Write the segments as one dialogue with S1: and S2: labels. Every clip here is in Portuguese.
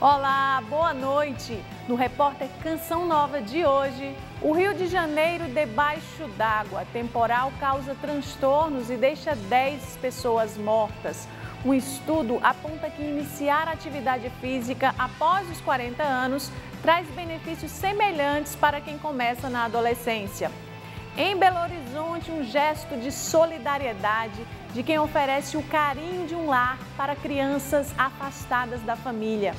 S1: Olá, boa noite. No repórter Canção Nova de hoje, o Rio de Janeiro debaixo d'água. Temporal causa transtornos e deixa 10 pessoas mortas. Um estudo aponta que iniciar atividade física após os 40 anos traz benefícios semelhantes para quem começa na adolescência. Em Belo Horizonte, um gesto de solidariedade de quem oferece o carinho de um lar para crianças afastadas da família.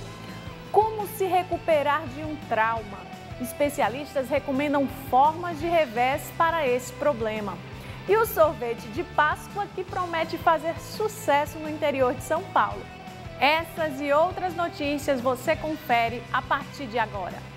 S1: Como se recuperar de um trauma? Especialistas recomendam formas de revés para esse problema. E o sorvete de Páscoa que promete fazer sucesso no interior de São Paulo. Essas e outras notícias você confere a partir de agora.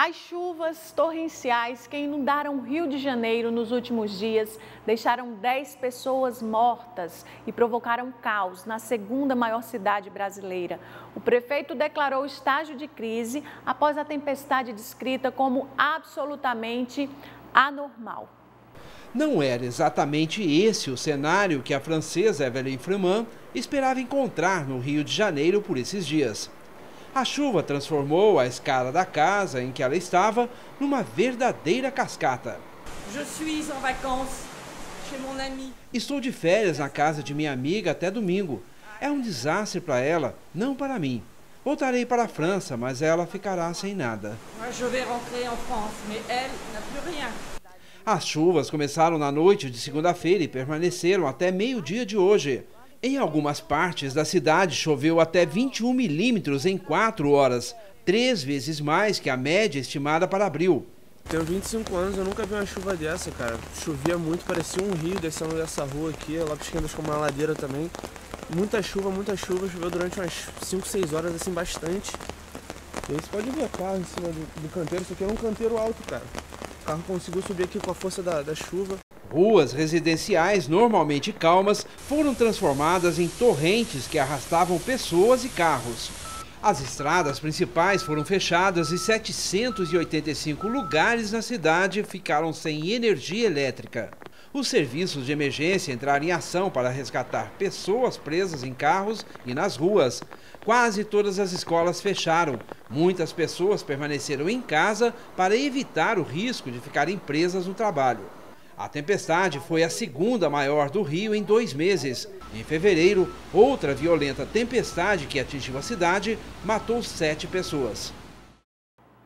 S1: As chuvas torrenciais que inundaram o Rio de Janeiro nos últimos dias deixaram 10 pessoas mortas e provocaram caos na segunda maior cidade brasileira. O prefeito declarou estágio de crise após a tempestade descrita como absolutamente anormal.
S2: Não era exatamente esse o cenário que a francesa Evelyn Freeman esperava encontrar no Rio de Janeiro por esses dias. A chuva transformou a escada da casa em que ela estava numa verdadeira cascata. Estou de férias na casa de minha amiga até domingo. É um desastre para ela, não para mim. Voltarei para a França, mas ela ficará sem nada. As chuvas começaram na noite de segunda-feira e permaneceram até meio-dia de hoje. Em algumas partes da cidade choveu até 21 milímetros em 4 horas, três vezes mais que a média estimada para abril.
S3: Tenho 25 anos, eu nunca vi uma chuva dessa, cara. Chovia muito, parecia um rio descendo dessa rua aqui, lá Pisquindas como uma ladeira também. Muita chuva, muita chuva, choveu durante umas 5, 6 horas, assim, bastante. E aí você pode ver carro em cima do, do canteiro, isso aqui é um canteiro alto, cara. O carro conseguiu subir aqui com a força da, da chuva.
S2: Ruas residenciais normalmente calmas foram transformadas em torrentes que arrastavam pessoas e carros. As estradas principais foram fechadas e 785 lugares na cidade ficaram sem energia elétrica. Os serviços de emergência entraram em ação para resgatar pessoas presas em carros e nas ruas. Quase todas as escolas fecharam. Muitas pessoas permaneceram em casa para evitar o risco de ficarem presas no trabalho. A tempestade foi a segunda maior do Rio em dois meses. Em fevereiro, outra violenta tempestade que atingiu a cidade matou sete pessoas.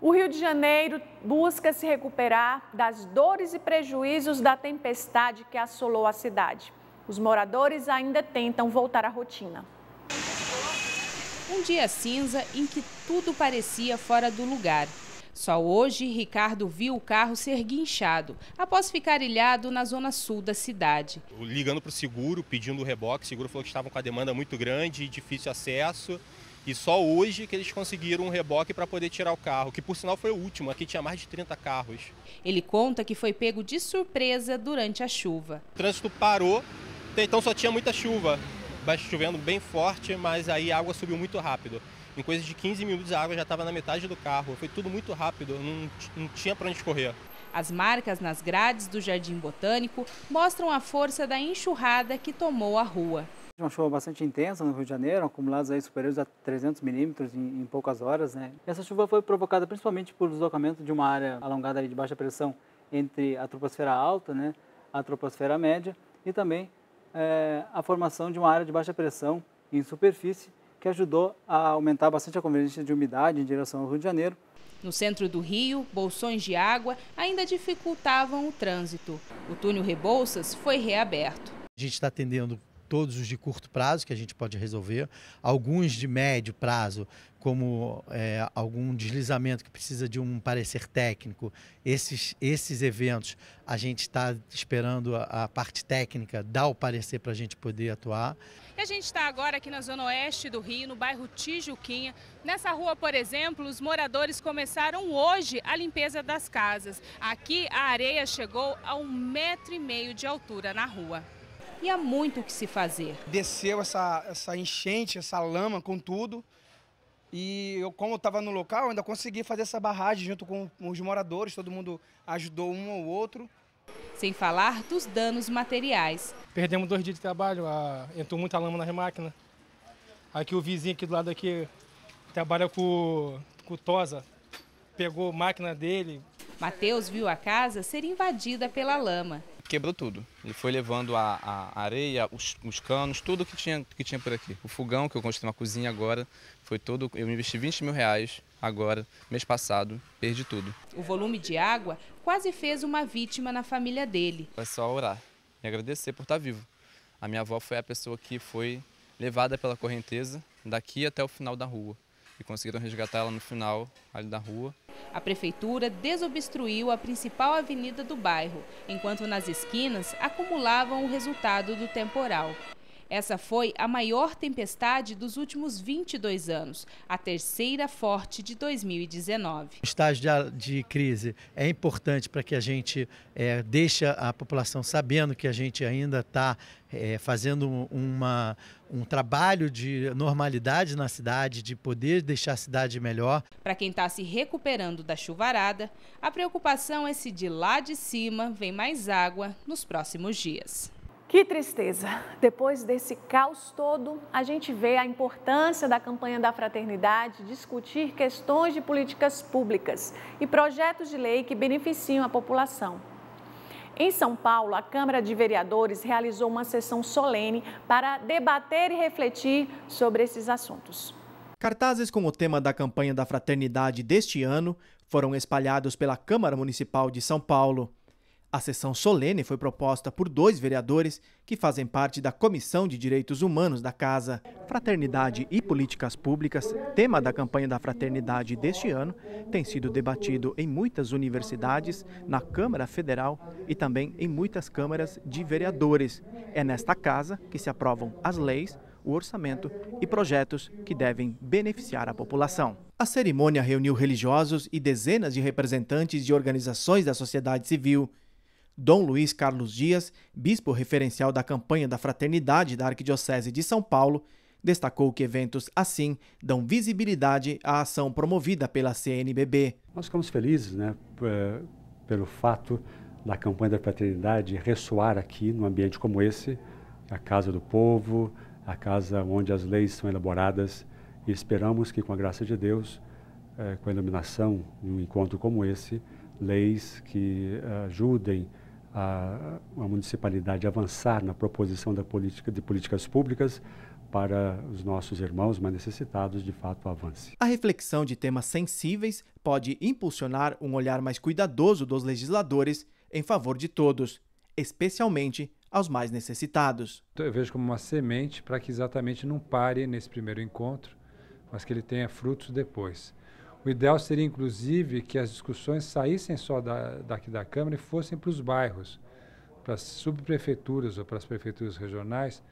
S1: O Rio de Janeiro busca se recuperar das dores e prejuízos da tempestade que assolou a cidade. Os moradores ainda tentam voltar à rotina.
S4: Um dia cinza em que tudo parecia fora do lugar. Só hoje, Ricardo viu o carro ser guinchado, após ficar ilhado na zona sul da cidade.
S5: Ligando para o seguro, pedindo o reboque, o seguro falou que estavam com a demanda muito grande, difícil acesso. E só hoje que eles conseguiram um reboque para poder tirar o carro, que por sinal foi o último, aqui tinha mais de 30 carros.
S4: Ele conta que foi pego de surpresa durante a chuva.
S5: O trânsito parou, então só tinha muita chuva, chovendo bem forte, mas aí a água subiu muito rápido. Em coisa de 15 minutos a água já estava na metade do carro. Foi tudo muito rápido, não, não tinha para onde correr.
S4: As marcas nas grades do Jardim Botânico mostram a força da enxurrada que tomou a rua.
S6: Uma chuva bastante intensa no Rio de Janeiro, acumulados aí superiores a 300 milímetros em, em, poucas horas. Né? Essa chuva foi provocada principalmente por deslocamento de uma área alongada de baixa pressão entre a troposfera alta, né, a troposfera média e também é, a formação de uma área de baixa pressão em superfície que ajudou a aumentar bastante a convergência de umidade em direção ao Rio de Janeiro.
S4: No centro do Rio, bolsões de água ainda dificultavam o trânsito. O túnel Rebouças foi reaberto.
S7: A gente está atendendo todos os de curto prazo que a gente pode resolver, alguns de médio prazo, como é, algum deslizamento que precisa de um parecer técnico. Esses, esses eventos a gente está esperando a, a, parte técnica dar o parecer para a gente poder atuar.
S4: E a gente está agora aqui na zona oeste do Rio, no bairro Tijuquinha. Nessa rua, por exemplo, os moradores começaram hoje a limpeza das casas. Aqui a areia chegou a um metro e meio de altura na rua e há muito o que se fazer.
S8: Desceu essa, essa enchente, essa lama com tudo.
S9: E eu, como eu estava no local, ainda consegui fazer essa barragem junto com os moradores, todo mundo ajudou um ao outro.
S4: Sem falar dos danos materiais.
S10: Perdemos dois dias de trabalho, a, entrou muita lama nas máquinas. Aqui o vizinho aqui do lado aqui trabalha com, com tosa, pegou máquina dele.
S4: Mateus viu a casa ser invadida pela lama.
S11: Quebrou tudo. Ele foi levando a, a areia, os, os, canos, tudo que tinha, que tinha por aqui. O fogão, que eu construí uma cozinha agora, foi todo. Eu investi 20 mil reais agora, mês passado, perdi tudo.
S4: O volume de água quase fez uma vítima na família dele.
S11: É só orar e agradecer por estar vivo. A minha avó foi a pessoa que foi levada pela correnteza daqui até o final da rua e conseguiram resgatar ela no final ali da rua.
S4: A prefeitura desobstruiu a principal avenida do bairro, enquanto nas esquinas acumulavam o resultado do temporal. Essa foi a maior tempestade dos últimos 22 anos, a terceira forte de 2019.
S7: O estágio de, crise é importante para que a gente é, deixe a população sabendo que a gente ainda está é, fazendo uma, um trabalho de normalidade na cidade, de poder deixar a cidade melhor.
S4: Para quem está se recuperando da chuvarada, a preocupação é se de lá de cima vem mais água nos próximos dias.
S1: Que tristeza! Depois desse caos todo, a gente vê a importância da campanha da fraternidade discutir questões de políticas públicas e projetos de lei que beneficiam a população. Em São Paulo, a Câmara de Vereadores realizou uma sessão solene para debater e refletir sobre esses assuntos.
S12: Cartazes com o tema da campanha da fraternidade deste ano foram espalhados pela Câmara Municipal de São Paulo. A sessão solene foi proposta por dois vereadores que fazem parte da Comissão de Direitos Humanos da Casa. Fraternidade e políticas públicas, tema da campanha da fraternidade deste ano, tem sido debatido em muitas universidades, na Câmara Federal e também em muitas câmaras de vereadores. É nesta casa que se aprovam as leis, o orçamento e projetos que devem beneficiar a população. A cerimônia reuniu religiosos e dezenas de representantes de organizações da sociedade civil. Dom Luiz Carlos Dias, bispo referencial da campanha da Fraternidade da Arquidiocese de São Paulo, destacou que eventos assim dão visibilidade à ação promovida pela CNBB.
S13: Nós ficamos felizes né, pelo fato da campanha da Fraternidade ressoar aqui, num ambiente como esse, a Casa do Povo, a casa onde as leis são elaboradas, e esperamos que, com a graça de Deus, eh, com a iluminação de um encontro como esse, leis que ajudem a, a municipalidade avançar na proposição da política, de políticas públicas para os nossos irmãos mais necessitados, de fato, avance.
S12: A reflexão de temas sensíveis pode impulsionar um olhar mais cuidadoso dos legisladores em favor de todos, especialmente aos mais necessitados.
S14: Então, eu vejo como uma semente para que exatamente não pare nesse primeiro encontro, mas que ele tenha frutos depois. O ideal seria, inclusive, que as discussões saíssem só da, daqui da Câmara e fossem para os bairros, para as subprefeituras ou para as prefeituras regionais,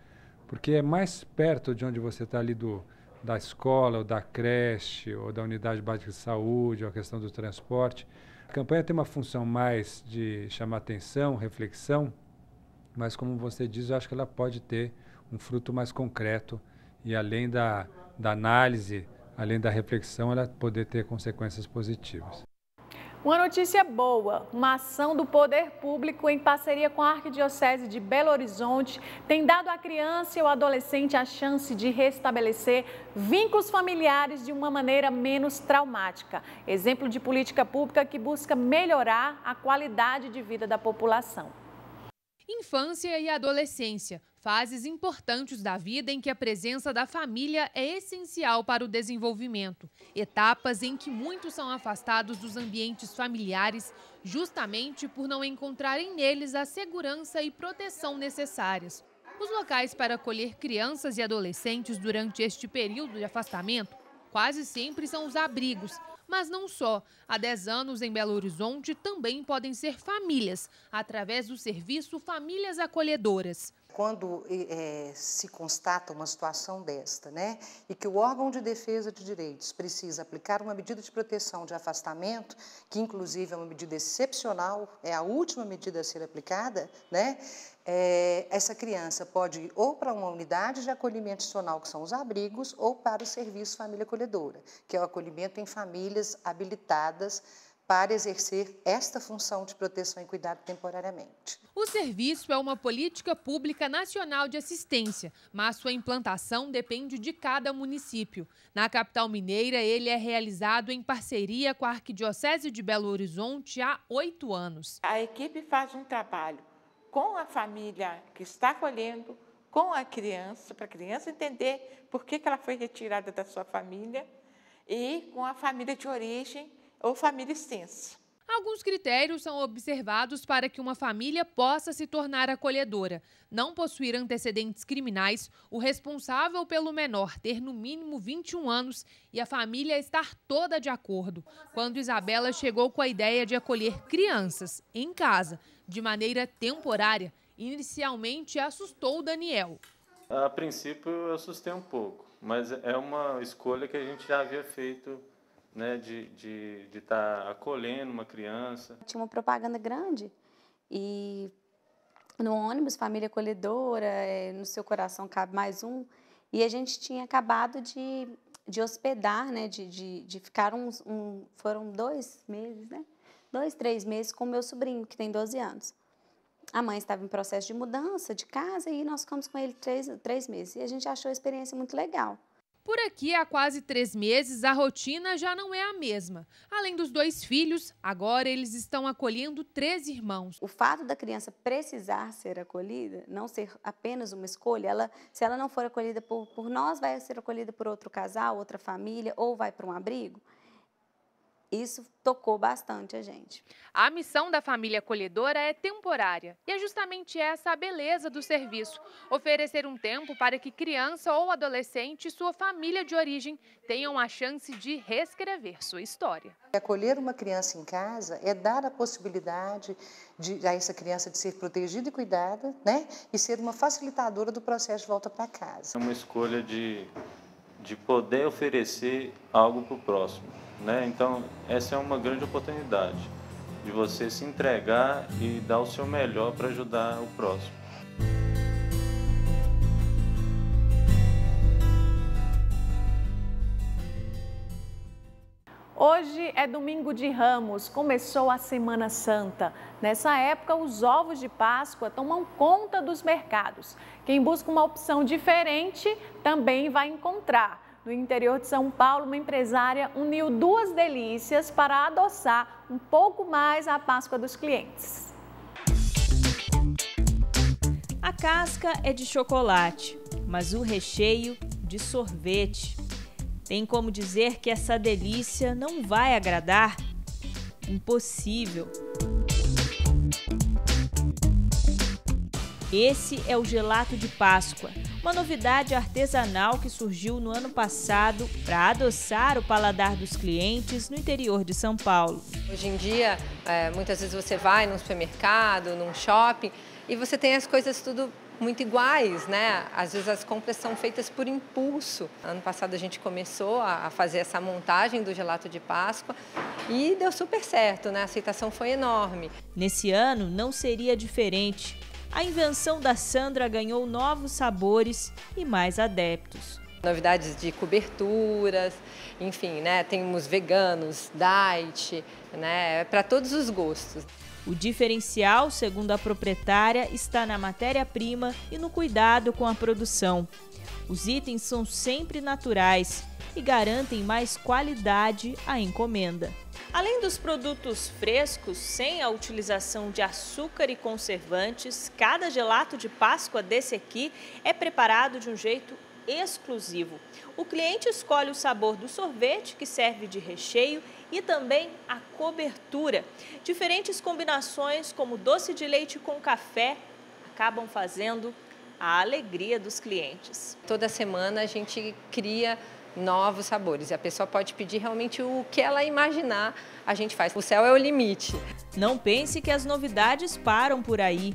S14: porque é mais perto de onde você está ali do, da escola, ou da creche, ou da unidade básica de saúde, ou a questão do transporte. A campanha tem uma função mais de chamar atenção, reflexão, mas como você diz, eu acho que ela pode ter um fruto mais concreto e além da, da análise além da reflexão, ela poder ter consequências positivas.
S1: Uma notícia boa: uma ação do poder público em parceria com a Arquidiocese de Belo Horizonte tem dado à criança e ao adolescente a chance de restabelecer vínculos familiares de uma maneira menos traumática. Exemplo de política pública que busca melhorar a qualidade de vida da população.
S15: Infância e adolescência fases importantes da vida em que a presença da família é essencial para o desenvolvimento, etapas em que muitos são afastados dos ambientes familiares justamente por não encontrarem neles a segurança e proteção necessárias. Os locais para acolher crianças e adolescentes durante este período de afastamento quase sempre são os abrigos, mas não só. Há 10 anos, em Belo Horizonte, também podem ser famílias, através do serviço Famílias Acolhedoras.
S16: Quando é, se constata uma situação desta, né, e que o órgão de defesa de direitos precisa aplicar uma medida de proteção de afastamento, que inclusive é uma medida excepcional, é a última medida a ser aplicada, né, é, essa criança pode ir ou para uma unidade de acolhimento institucional, que são os abrigos, ou para o serviço família acolhedora, que é o acolhimento em famílias habilitadas para exercer esta função de proteção e cuidado temporariamente.
S15: O serviço é uma política pública nacional de assistência, mas sua implantação depende de cada município. Na capital mineira, ele é realizado em parceria com a Arquidiocese de Belo Horizonte há oito anos.
S17: A equipe faz um trabalho com a família que está acolhendo, com a criança, para a criança entender por que ela foi retirada da sua família, e com a família de origem ou família extensa.
S15: Alguns critérios são observados para que uma família possa se tornar acolhedora. Não possuir antecedentes criminais, o responsável pelo menor ter no mínimo 21 anos e a família estar toda de acordo. Quando Isabela chegou com a ideia de acolher crianças em casa, de maneira temporária, inicialmente assustou Daniel.
S10: A princípio eu assustei um pouco, mas é uma escolha que a gente já havia feito né, de estar de, de tá acolhendo uma criança.
S18: Tinha uma propaganda grande e no ônibus, família acolhedora, é, no seu coração cabe mais um. E a gente tinha acabado de, de hospedar, né, de, de, de ficar uns, um, foram dois meses, né? Dois, três meses com meu sobrinho, que tem 12 anos. A mãe estava em processo de mudança de casa e nós ficamos com ele três, três meses. E a gente achou a experiência muito legal.
S15: Por aqui, há quase três meses, a rotina já não é a mesma. Além dos dois filhos, agora eles estão acolhendo três irmãos.
S18: O fato da criança precisar ser acolhida, não ser apenas uma escolha, ela, se ela não for acolhida por, por nós, vai ser acolhida por outro casal, outra família, ou vai para um abrigo. Isso tocou bastante a gente.
S15: A missão da família acolhedora é temporária e é justamente essa a beleza do serviço: oferecer um tempo para que criança ou adolescente e sua família de origem tenham a chance de reescrever sua história.
S16: Acolher uma criança em casa é dar a possibilidade de, a essa criança de ser protegida e cuidada, né? E ser uma facilitadora do processo de volta para casa.
S10: É uma escolha de, de poder oferecer algo para o próximo né? Então, essa é uma grande oportunidade de você se entregar e dar o seu melhor para ajudar o próximo.
S1: Hoje é domingo de Ramos, começou a Semana Santa. Nessa época, os ovos de Páscoa tomam conta dos mercados. Quem busca uma opção diferente também vai encontrar. No interior de São Paulo, uma empresária uniu duas delícias para adoçar um pouco mais a Páscoa dos clientes.
S19: A casca é de chocolate, mas o recheio de sorvete. Tem como dizer que essa delícia não vai agradar? Impossível. Esse é o gelato de Páscoa, uma novidade artesanal que surgiu no ano passado para adoçar o paladar dos clientes no interior de São Paulo.
S20: Hoje em dia, é, muitas vezes você vai num supermercado, num shopping e você tem as coisas tudo muito iguais, né? Às vezes as compras são feitas por impulso. Ano passado a gente começou a fazer essa montagem do gelato de Páscoa e deu super certo, né? A aceitação foi enorme.
S19: Nesse ano não seria diferente a invenção da Sandra ganhou novos sabores e mais adeptos.
S20: Novidades de coberturas, enfim, né? Temos veganos, diet, né? Para todos os gostos.
S19: O diferencial, segundo a proprietária, está na matéria-prima e no cuidado com a produção. Os itens são sempre naturais e garantem mais qualidade à encomenda. Além dos produtos frescos, sem a utilização de açúcar e conservantes, cada gelato de Páscoa desse aqui é preparado de um jeito exclusivo. O cliente escolhe o sabor do sorvete, que serve de recheio, e também a cobertura. Diferentes combinações, como doce de leite com café, acabam fazendo a alegria dos clientes.
S20: Toda semana a gente cria novos sabores. E a pessoa pode pedir realmente o que ela imaginar, a gente faz. O céu é o limite.
S19: Não pense que as novidades param por aí.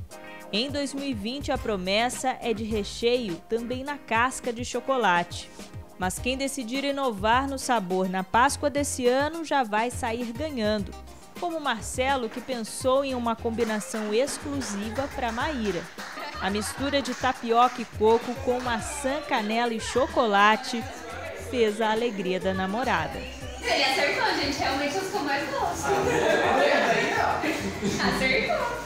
S19: Em 2020, a promessa é de recheio também na casca de chocolate. Mas quem decidir inovar no sabor na Páscoa desse ano já vai sair ganhando. Como Marcelo, que pensou em uma combinação exclusiva para Maíra. A mistura de tapioca e coco com maçã, canela e chocolate fez a alegria da namorada.
S21: Ele acertou, gente. Realmente os que eu mais gosto. Acertou.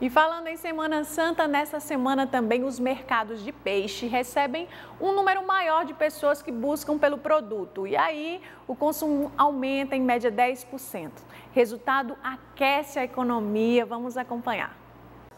S1: E falando em Semana Santa, nessa semana também os mercados de peixe recebem um número maior de pessoas que buscam pelo produto. E aí o consumo aumenta em média 10%. Resultado aquece a economia. Vamos acompanhar.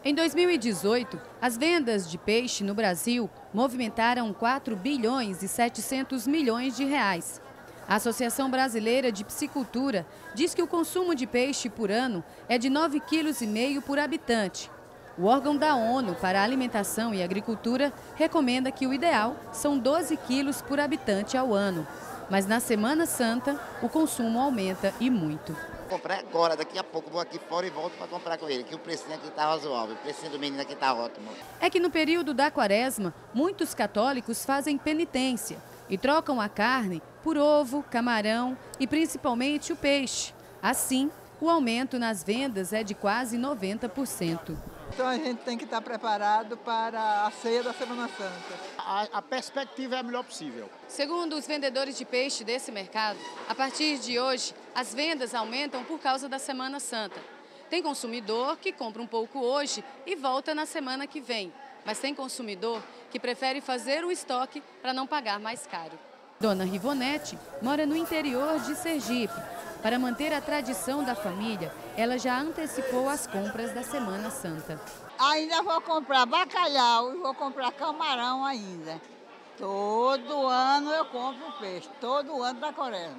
S22: Em 2018, as vendas de peixe no Brasil movimentaram 4 bilhões e 700 milhões de reais. A Associação Brasileira de Piscicultura diz que o consumo de peixe por ano é de 9,5 kg por habitante. O órgão da ONU para Alimentação e Agricultura recomenda que o ideal são 12 quilos por habitante ao ano. Mas na Semana Santa, o consumo aumenta e muito.
S23: Vou comprar agora, daqui a pouco vou aqui fora e volto para comprar com ele, que o precinho aqui está razoável, o precinho do menino aqui está ótimo.
S22: É que no período da quaresma, muitos católicos fazem penitência e trocam a carne por ovo, camarão e principalmente o peixe. Assim, o aumento nas vendas é de quase 90%.
S24: Então a gente tem que estar preparado para a ceia da Semana Santa.
S23: A, a, perspectiva é a melhor possível.
S22: Segundo os vendedores de peixe desse mercado, a partir de hoje as vendas aumentam por causa da Semana Santa. Tem consumidor que compra um pouco hoje e volta na semana que vem, mas tem consumidor que prefere fazer o estoque para não pagar mais caro. Dona Rivonete mora no interior de Sergipe. Para manter a tradição da família, ela já antecipou as compras da Semana Santa.
S24: Ainda vou comprar bacalhau e vou comprar camarão ainda. Todo ano eu compro peixe, todo ano da Coreia.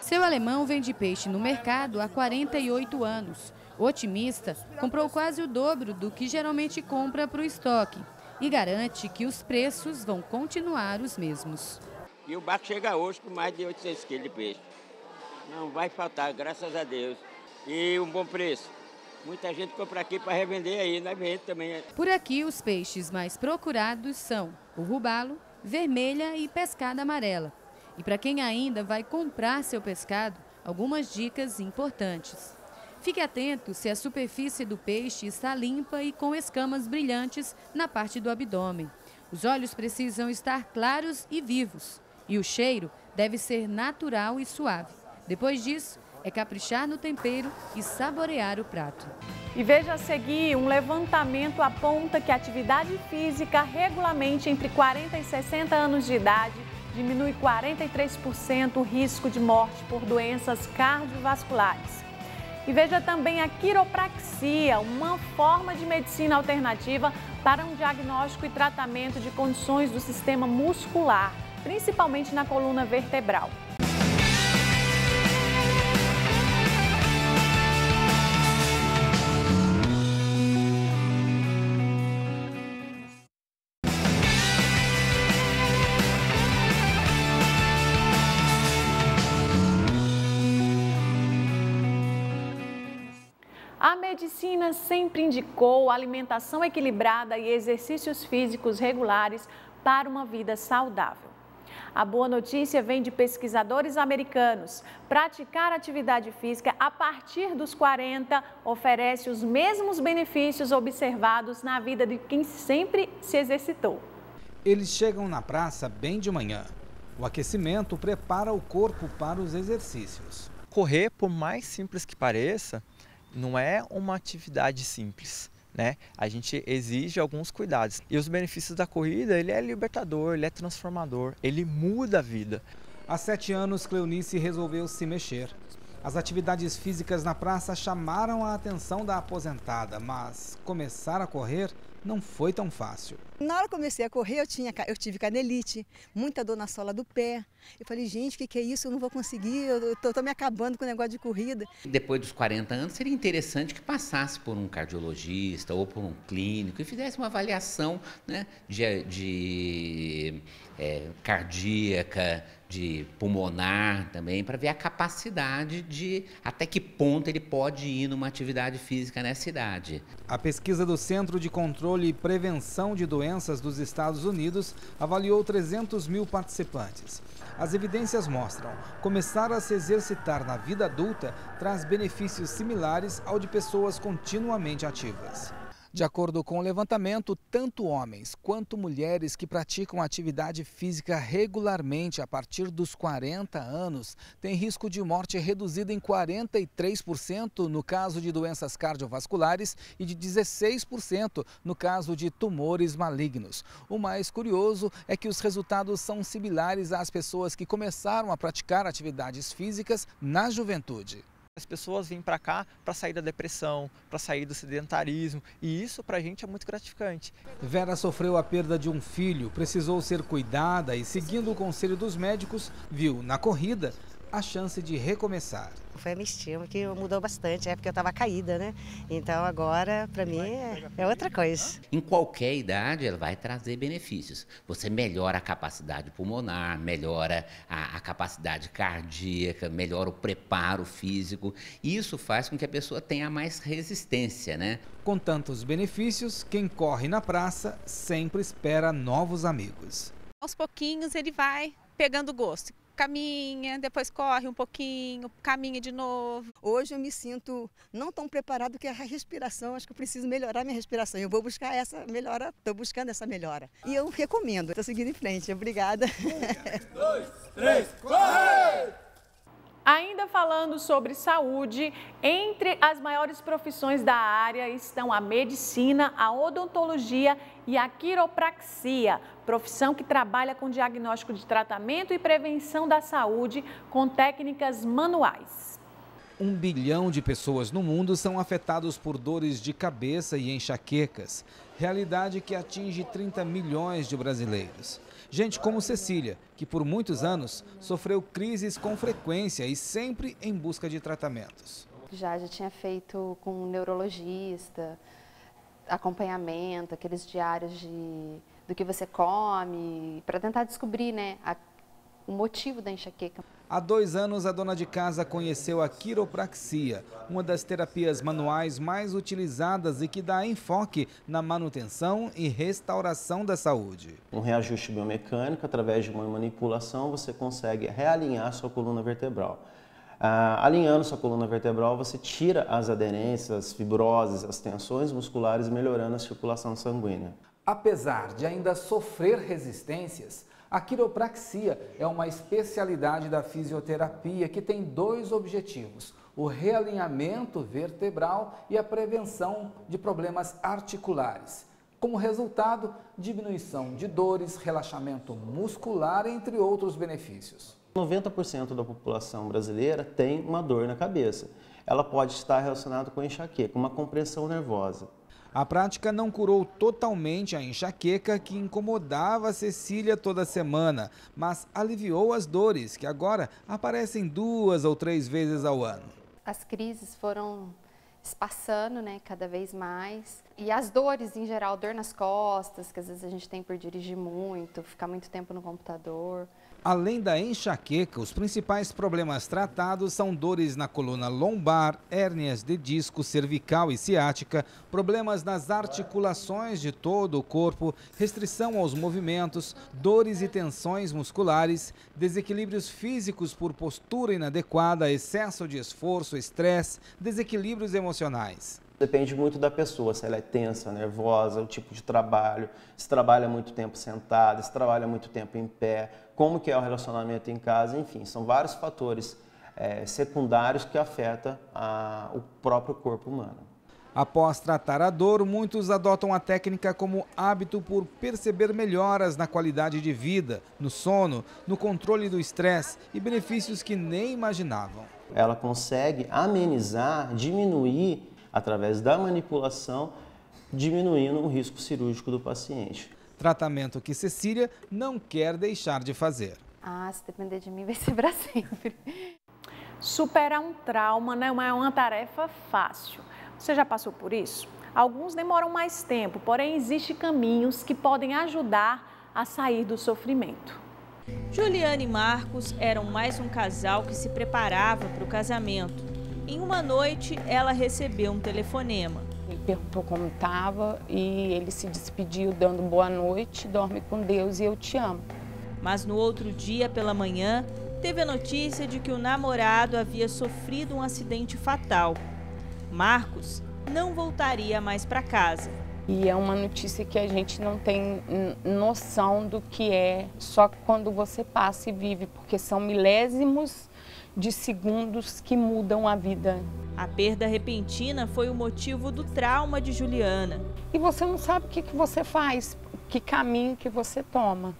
S22: Seu alemão vende peixe no mercado há 48 anos. Otimista, comprou quase o dobro do que geralmente compra para o estoque e garante que os preços vão continuar os mesmos.
S25: E o barco chega hoje com mais de 800 quilos de peixe. Não vai faltar, graças a Deus. E um bom preço. Muita gente compra aqui para revender aí, nós vendemos também.
S22: Por aqui, os peixes mais procurados são o rubalo, vermelha e pescada amarela. E para quem ainda vai comprar seu pescado, algumas dicas importantes. Fique atento se a superfície do peixe está limpa e com escamas brilhantes na parte do abdômen. Os olhos precisam estar claros e vivos. E o cheiro deve ser natural e suave. Depois disso, é caprichar no tempero e saborear o prato.
S1: E veja a seguir, um levantamento aponta que a atividade física regularmente entre 40 e 60 anos de idade diminui 43% o risco de morte por doenças cardiovasculares. E veja também a quiropraxia, uma forma de medicina alternativa para um diagnóstico e tratamento de condições do sistema muscular principalmente na coluna vertebral. Medicina sempre indicou alimentação equilibrada e exercícios físicos regulares para uma vida saudável. A boa notícia vem de pesquisadores americanos. Praticar atividade física a partir dos 40 oferece os mesmos benefícios observados na vida de quem sempre se exercitou.
S26: Eles chegam na praça bem de manhã. O aquecimento prepara o corpo para os exercícios.
S27: Correr, por mais simples que pareça, não é uma atividade simples né? A gente exige alguns cuidados. E os benefícios da corrida, ele é libertador, ele é transformador, ele muda a vida.
S26: Há sete anos, Cleonice resolveu se mexer. As atividades físicas na praça chamaram a atenção da aposentada, mas começar a correr não foi tão fácil.
S28: Na hora que comecei a correr, eu, tinha, eu tive canelite, muita dor na sola do pé. Eu falei, gente, o que, que, é isso? Eu não vou conseguir, eu tô, tô, me acabando com o negócio de corrida.
S29: Depois dos 40 anos, seria interessante que passasse por um cardiologista ou por um clínico e fizesse uma avaliação né, de, de é, cardíaca, de pulmonar também, para ver a capacidade de até que ponto ele pode ir numa atividade física nessa idade.
S26: A pesquisa do Centro de Controle e Prevenção de Doenças dos Estados Unidos avaliou 300 mil participantes. As evidências mostram começar a se exercitar na vida adulta traz benefícios similares ao de pessoas continuamente ativas. De acordo com o levantamento, tanto homens quanto mulheres que praticam atividade física regularmente a partir dos 40 anos têm risco de morte reduzido em 43% no caso de doenças cardiovasculares e de 16% no caso de tumores malignos. O mais curioso é que os resultados são similares às pessoas que começaram a praticar atividades físicas na juventude.
S27: As pessoas vêm para cá para sair da depressão, para sair do sedentarismo e isso para a gente é muito gratificante.
S26: Vera sofreu a perda de um filho, precisou ser cuidada e, seguindo o conselho dos médicos, viu na corrida a chance de recomeçar.
S30: Foi a minha estima que mudou bastante, é porque eu estava caída, né? Então agora, para mim, é, é, outra coisa.
S29: Em qualquer idade, ela vai trazer benefícios. Você melhora a capacidade pulmonar, melhora a, a capacidade cardíaca, melhora o preparo físico. Isso faz com que a pessoa tenha mais resistência, né?
S26: Com tantos benefícios, quem corre na praça sempre espera novos amigos.
S4: Aos pouquinhos ele vai pegando gosto caminha, depois corre um pouquinho, caminha de novo.
S28: Hoje eu me sinto não tão preparado que a respiração, acho que eu preciso melhorar minha respiração. Eu vou buscar essa melhora, estou buscando essa melhora. E eu recomendo, estou seguindo em frente. Obrigada. Um, dois, três,
S1: corre! Ainda falando sobre saúde, entre as maiores profissões da área estão a medicina, a odontologia e a quiropraxia, profissão que trabalha com diagnóstico de tratamento e prevenção da saúde com técnicas manuais.
S26: Um bilhão de pessoas no mundo são afetados por dores de cabeça e enxaquecas, realidade que atinge 30 milhões de brasileiros. Gente como Cecília, que por muitos anos sofreu crises com frequência e sempre em busca de tratamentos.
S31: Já, já tinha feito com um neurologista, acompanhamento, aqueles diários de, do que você come, para tentar descobrir né, a, o motivo da enxaqueca.
S26: Há dois anos, a dona de casa conheceu a quiropraxia, uma das terapias manuais mais utilizadas e que dá enfoque na manutenção e restauração da saúde.
S32: Um reajuste biomecânico, através de uma manipulação, você consegue realinhar sua coluna vertebral. Ah, alinhando sua coluna vertebral, você tira as aderências, as fibroses, as tensões musculares, melhorando a circulação sanguínea.
S26: Apesar de ainda sofrer resistências, a quiropraxia é uma especialidade da fisioterapia que tem dois objetivos: o realinhamento vertebral e a prevenção de problemas articulares. Como resultado, diminuição de dores, relaxamento muscular, entre outros benefícios.
S32: 90% da população brasileira tem uma dor na cabeça. Ela pode estar relacionada com enxaqueca, uma compressão nervosa.
S26: A prática não curou totalmente a enxaqueca que incomodava Cecília toda semana, mas aliviou as dores, que agora aparecem duas ou três vezes ao ano.
S31: As crises foram espaçando, né, cada vez mais. E as dores em geral, dor nas costas, que às vezes a gente tem por dirigir muito, ficar muito tempo no computador.
S26: Além da enxaqueca, os principais problemas tratados são dores na coluna lombar, hérnias de disco, cervical e ciática, problemas nas articulações de todo o corpo, restrição aos movimentos, dores e tensões musculares, desequilíbrios físicos por postura inadequada, excesso de esforço, estresse, desequilíbrios emocionais.
S32: Depende muito da pessoa, se ela é tensa, nervosa, o tipo de trabalho, se trabalha muito tempo sentada, se trabalha muito tempo em pé, como que é o relacionamento em casa, enfim, são vários fatores é, secundários que afetam a, o próprio corpo humano.
S26: Após tratar a dor, muitos adotam a técnica como hábito por perceber melhoras na qualidade de vida, no sono, no controle do estresse e benefícios que nem imaginavam.
S32: Ela consegue amenizar, diminuir através da manipulação, diminuindo o risco cirúrgico do paciente.
S26: Tratamento que Cecília não quer deixar de fazer.
S31: Ah, se depender de mim vai ser para sempre.
S1: Superar um trauma não é uma tarefa fácil. Você já passou por isso? Alguns demoram mais tempo, porém existem caminhos que podem ajudar a sair do sofrimento.
S19: Juliana e Marcos eram mais um casal que se preparava para o casamento. Em uma noite, ela recebeu um telefonema.
S33: Ele perguntou como estava e ele se despediu dando boa noite, dorme com Deus e eu te amo.
S19: Mas no outro dia, pela manhã, teve a notícia de que o namorado havia sofrido um acidente fatal. Marcos não voltaria mais para casa.
S33: E é uma notícia que a gente não tem noção do que é só quando você passa e vive, porque são milésimos de segundos que mudam a vida.
S19: A perda repentina foi o motivo do trauma de Juliana.
S33: E você não sabe o que, que você faz, que caminho que você toma.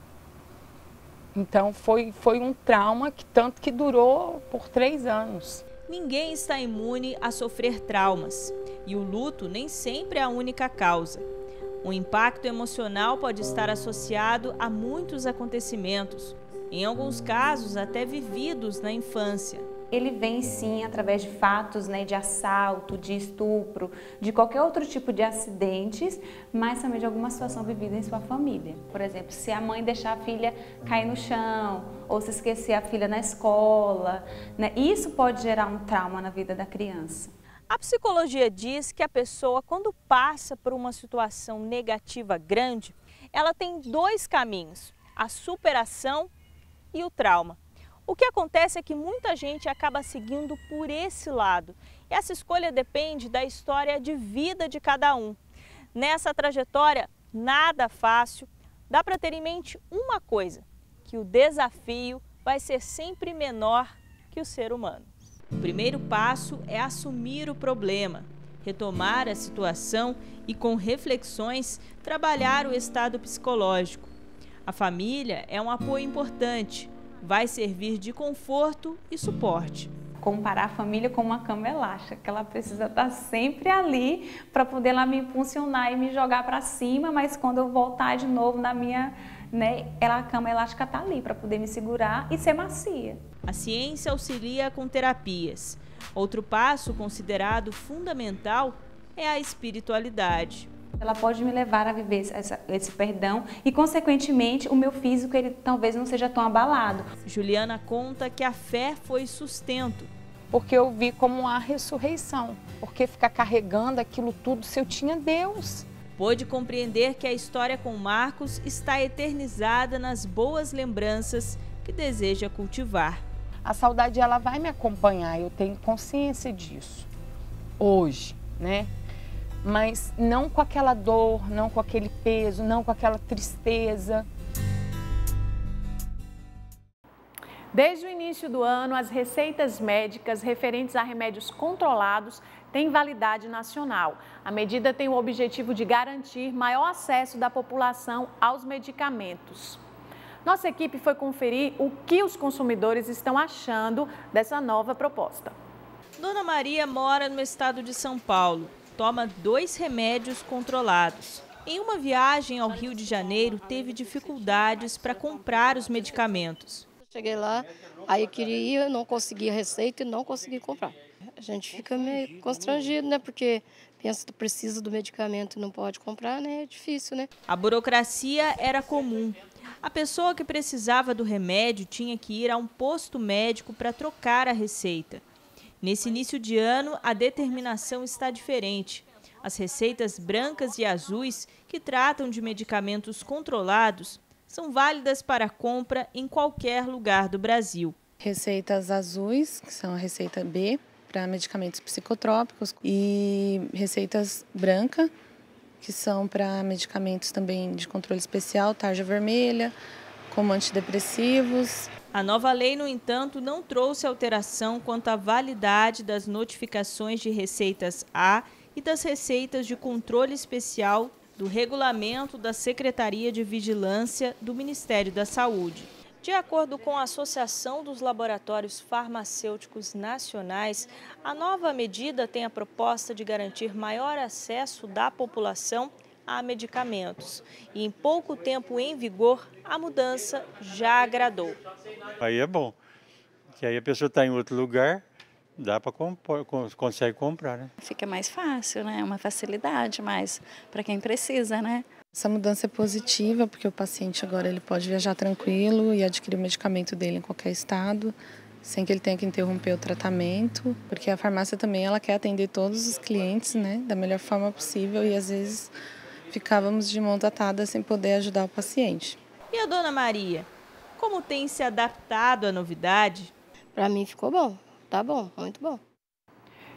S33: Então foi, foi um trauma que tanto que durou por três anos.
S19: Ninguém está imune a sofrer traumas e o luto nem sempre é a única causa. O impacto emocional pode estar associado a muitos acontecimentos, em alguns casos até vividos na infância
S18: ele vem sim através de fatos né, de assalto, de estupro, de qualquer outro tipo de acidentes, mas também de alguma situação vivida em sua família. Por exemplo, se a mãe deixar a filha cair no chão, ou se esquecer a filha na escola, né, isso pode gerar um trauma na vida da criança.
S19: A psicologia diz que a pessoa, quando passa por uma situação negativa grande, ela tem dois caminhos: a superação e o trauma. O que acontece é que muita gente acaba seguindo por esse lado. Essa escolha depende da história de vida de cada um. Nessa trajetória, nada fácil, dá para ter em mente uma coisa: que o desafio vai ser sempre menor que o ser humano. O primeiro passo é assumir o problema, retomar a situação e, com reflexões, trabalhar o estado psicológico. A família é um apoio importante, vai servir de conforto e suporte.
S18: Comparar a família com uma cama elástica, que ela precisa estar sempre ali para poder lá me impulsionar e me jogar para cima, mas quando eu voltar de novo na minha, né, ela, a cama elástica está ali para poder me segurar e ser macia.
S19: A ciência auxilia com terapias. Outro passo considerado fundamental é a espiritualidade.
S18: Ela pode me levar a viver essa, esse perdão e, consequentemente, o meu físico ele talvez não seja tão abalado.
S19: Juliana conta que a fé foi sustento.
S33: Porque eu vi como a ressurreição. Porque ficar carregando aquilo tudo se eu tinha Deus.
S19: Pôde compreender que a história com Marcos está eternizada nas boas lembranças que deseja cultivar.
S33: A saudade ela vai me acompanhar, eu tenho consciência disso. Hoje, né? Mas não com aquela dor, não com aquele peso, não com aquela tristeza.
S1: Desde o início do ano, as receitas médicas referentes a remédios controlados têm validade nacional. A medida tem o objetivo de garantir maior acesso da população aos medicamentos. Nossa equipe foi conferir o que os consumidores estão achando dessa nova proposta.
S19: Dona Maria mora no estado de São Paulo toma dois remédios controlados. Em uma viagem ao Rio de Janeiro, teve dificuldades para comprar os medicamentos.
S34: Cheguei lá, aí queria, não conseguia receita e não consegui comprar. A gente fica meio constrangido, né? Porque pensa que precisa do medicamento e não pode comprar, né? É difícil, né?
S19: A burocracia era comum. A pessoa que precisava do remédio tinha que ir a um posto médico para trocar a receita. Nesse início de ano, a determinação está diferente. As receitas brancas e azuis, que tratam de medicamentos controlados, são válidas para compra em qualquer lugar do Brasil.
S34: Receitas azuis, que são a receita B, para medicamentos psicotrópicos, e receitas branca, que são para medicamentos também de controle especial, tarja vermelha, como antidepressivos,
S19: a nova lei, no entanto, não trouxe alteração quanto à validade das notificações de receitas A e das receitas de controle especial do regulamento da Secretaria de Vigilância do Ministério da Saúde. De acordo com a Associação dos Laboratórios Farmacêuticos Nacionais, a nova medida tem a proposta de garantir maior acesso da população a medicamentos. E em pouco tempo em vigor, a mudança já agradou.
S35: Aí é bom, que aí a pessoa está em outro lugar, dá para comprar, consegue comprar, né?
S36: Fica mais fácil, né? É uma facilidade mais para quem precisa, né?
S34: Essa mudança é positiva porque o paciente agora ele pode viajar tranquilo e adquirir o medicamento dele em qualquer estado, sem que ele tenha que interromper o tratamento, porque a farmácia também ela quer atender todos os clientes, né, da melhor forma possível e às vezes ficávamos de mãos atadas sem poder ajudar o paciente.
S19: E a dona Maria, como tem se adaptado à novidade?
S37: Para mim ficou bom, tá bom, muito bom.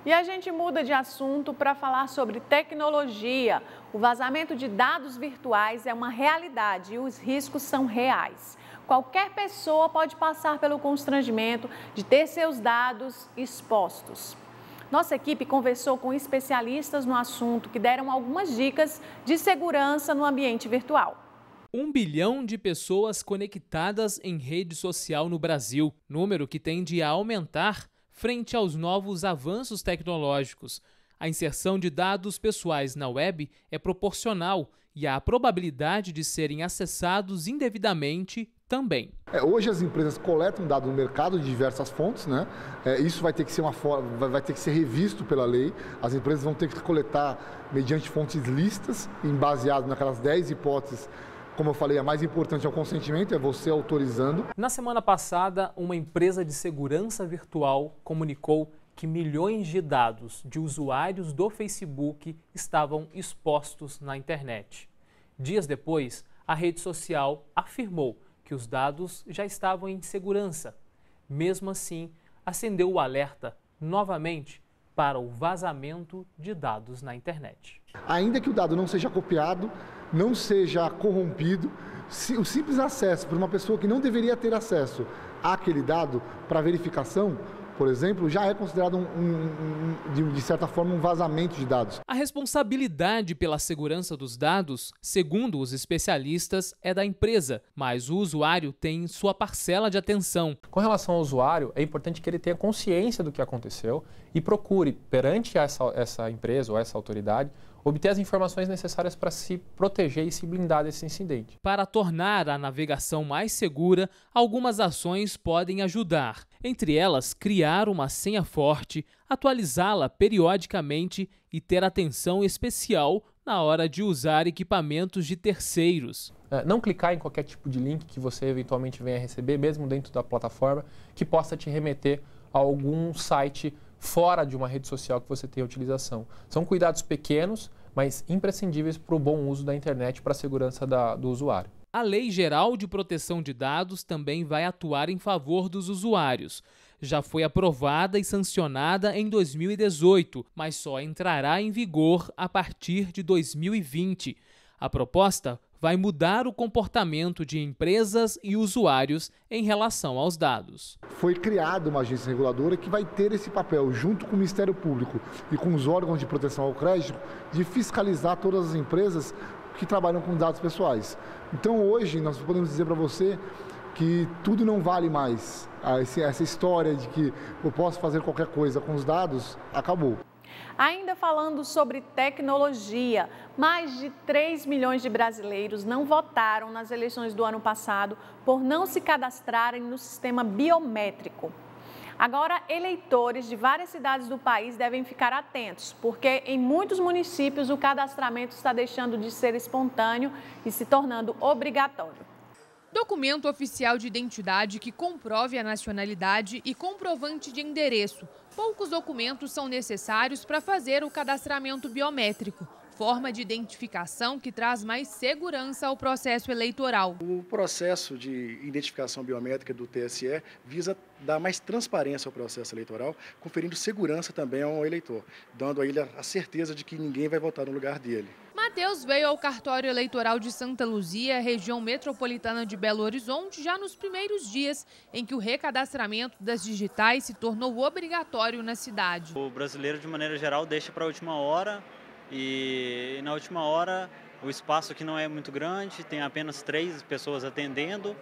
S1: E a gente muda de assunto para falar sobre tecnologia. O vazamento de dados virtuais é uma realidade e os riscos são reais. Qualquer pessoa pode passar pelo constrangimento de ter seus dados expostos. Nossa equipe conversou com especialistas no assunto que deram algumas dicas de segurança no ambiente virtual.
S38: Um bilhão de pessoas conectadas em rede social no Brasil, número que tende a aumentar frente aos novos avanços tecnológicos. A inserção de dados pessoais na web é proporcional e a probabilidade de serem acessados indevidamente também.
S39: É, hoje as empresas coletam dados no mercado de diversas fontes, né? É, isso vai ter que ser uma vai ter que ser revisto pela lei. As empresas vão ter que coletar mediante fontes listas, em baseado naquelas 10 hipóteses como eu falei, a mais importante é o consentimento, é você autorizando.
S38: Na semana passada, uma empresa de segurança virtual comunicou que milhões de dados de usuários do Facebook estavam expostos na internet. Dias depois, a rede social afirmou que os dados já estavam em segurança. Mesmo assim, acendeu o alerta novamente para o vazamento de dados na internet.
S39: Ainda que o dado não seja copiado, não seja corrompido, o simples acesso por uma pessoa que não deveria ter acesso àquele dado para verificação, por exemplo, já é considerado, um, um, um, de, de, certa forma, um vazamento de dados.
S38: A responsabilidade pela segurança dos dados, segundo os especialistas, é da empresa, mas o usuário tem sua parcela de atenção.
S9: Com relação ao usuário, é importante que ele tenha consciência do que aconteceu e procure, perante essa, essa empresa ou essa autoridade, obter as informações necessárias para se proteger e se blindar desse incidente.
S38: Para tornar a navegação mais segura, algumas ações podem ajudar. Entre elas, criar uma senha forte, atualizá-la periodicamente e ter atenção especial na hora de usar equipamentos de terceiros.
S9: É, não clicar em qualquer tipo de link que você eventualmente venha receber, mesmo dentro da plataforma, que possa te remeter a algum site fora de uma rede social que você tenha utilização. São cuidados pequenos, mas imprescindíveis para o bom uso da internet para a segurança da, do usuário.
S38: A Lei Geral de Proteção de Dados também vai atuar em favor dos usuários. Já foi aprovada e sancionada em 2018, mas só entrará em vigor a partir de 2020. A proposta vai mudar o comportamento de empresas e usuários em relação aos dados.
S39: Foi criada uma agência reguladora que vai ter esse papel, junto com o Ministério Público e com os órgãos de proteção ao crédito, de fiscalizar todas as empresas que trabalham com dados pessoais. Então hoje nós podemos dizer para você que tudo não vale mais. Ah, essa história de que eu posso fazer qualquer coisa com os dados acabou.
S1: Ainda falando sobre tecnologia, mais de 3 milhões de brasileiros não votaram nas eleições do ano passado por não se cadastrarem no sistema biométrico. Agora, eleitores de várias cidades do país devem ficar atentos, porque em muitos municípios o cadastramento está deixando de ser espontâneo e se tornando obrigatório.
S15: Documento oficial de identidade que comprove a nacionalidade e comprovante de endereço. Poucos documentos são necessários para fazer o cadastramento biométrico, forma de identificação que traz mais segurança ao processo eleitoral.
S40: O processo de identificação biométrica do TSE visa dar mais transparência ao processo eleitoral, conferindo segurança também ao eleitor, dando a ele a certeza de que ninguém vai votar no lugar dele.
S15: Matheus veio ao cartório eleitoral de Santa Luzia, região metropolitana de Belo Horizonte, já nos primeiros dias em que o recadastramento das digitais se tornou obrigatório na cidade.
S41: O brasileiro, de maneira geral, deixa para a última hora e na última hora o espaço aqui não é muito grande, tem apenas três pessoas atendendo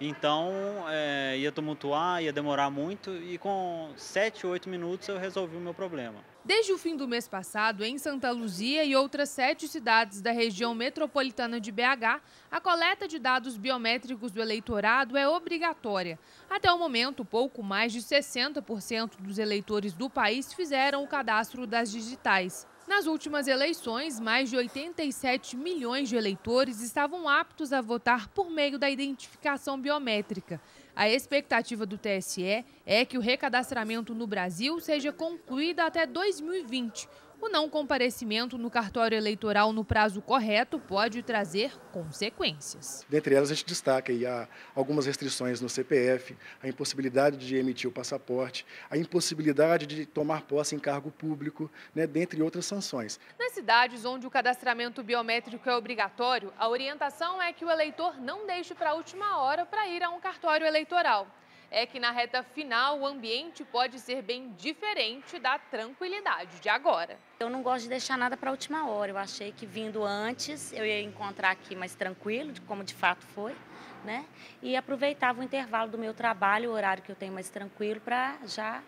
S41: Então é, ia tumultuar, ia demorar muito e com 7, 8 minutos eu resolvi o meu problema.
S15: Desde o fim do mês passado, em Santa Luzia e outras sete cidades da região metropolitana de BH, a coleta de dados biométricos do eleitorado é obrigatória. Até o momento, pouco mais de 60% dos eleitores do país fizeram o cadastro das digitais. Nas últimas eleições, mais de 87 milhões de eleitores estavam aptos a votar por meio da identificação biométrica. A expectativa do TSE é que o recadastramento no Brasil seja concluído até 2020. O não comparecimento no cartório eleitoral no prazo correto pode trazer consequências.
S40: Dentre elas, a gente destaca aí algumas restrições no CPF, a impossibilidade de emitir o passaporte, a impossibilidade de tomar posse em cargo público, né, dentre outras sanções.
S15: Nas cidades onde o cadastramento biométrico é obrigatório, a orientação é que o eleitor não deixe para a última hora para ir a um cartório eleitoral é que na reta final o ambiente pode ser bem diferente da tranquilidade de agora.
S42: Eu não gosto de deixar nada para a última hora. Eu achei que vindo antes eu ia encontrar aqui mais tranquilo, como de fato foi, né? E aproveitava o intervalo do meu trabalho, o horário que eu tenho mais tranquilo, para já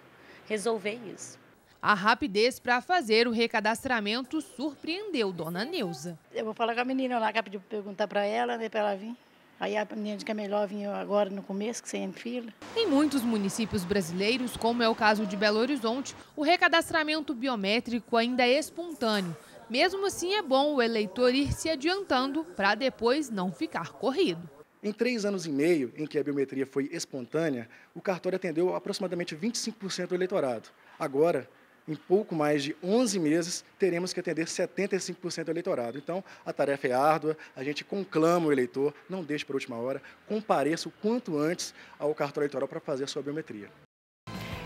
S42: resolver isso.
S15: A rapidez para fazer o recadastramento surpreendeu Dona Neuza.
S43: Eu vou falar com a menina lá que pediu perguntar para ela, né, para ela vir. Aí a menina que é melhor vir agora no começo, que você em fila.
S15: Em muitos municípios brasileiros, como é o caso de Belo Horizonte, o recadastramento biométrico ainda é espontâneo. Mesmo assim, é bom o eleitor ir se adiantando para depois não ficar corrido.
S40: Em três anos e meio, em que a biometria foi espontânea, o cartório atendeu aproximadamente 25% do eleitorado. Agora, em pouco mais de 11 meses, teremos que atender 75% do eleitorado. Então, a tarefa é árdua, a gente conclama o eleitor, não deixe para a última hora, compareça o quanto antes ao cartão eleitoral para fazer a sua biometria.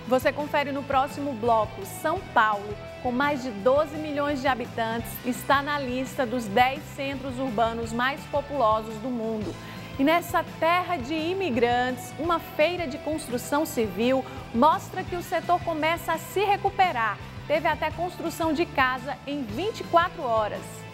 S1: Você confere no próximo bloco. São Paulo, com mais de 12 milhões de habitantes, está na lista dos 10 centros urbanos mais populosos do mundo. E nessa terra de imigrantes, uma feira de construção civil mostra que o setor começa a se recuperar. Teve até construção de casa em 24 horas.